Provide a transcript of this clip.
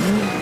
嗯。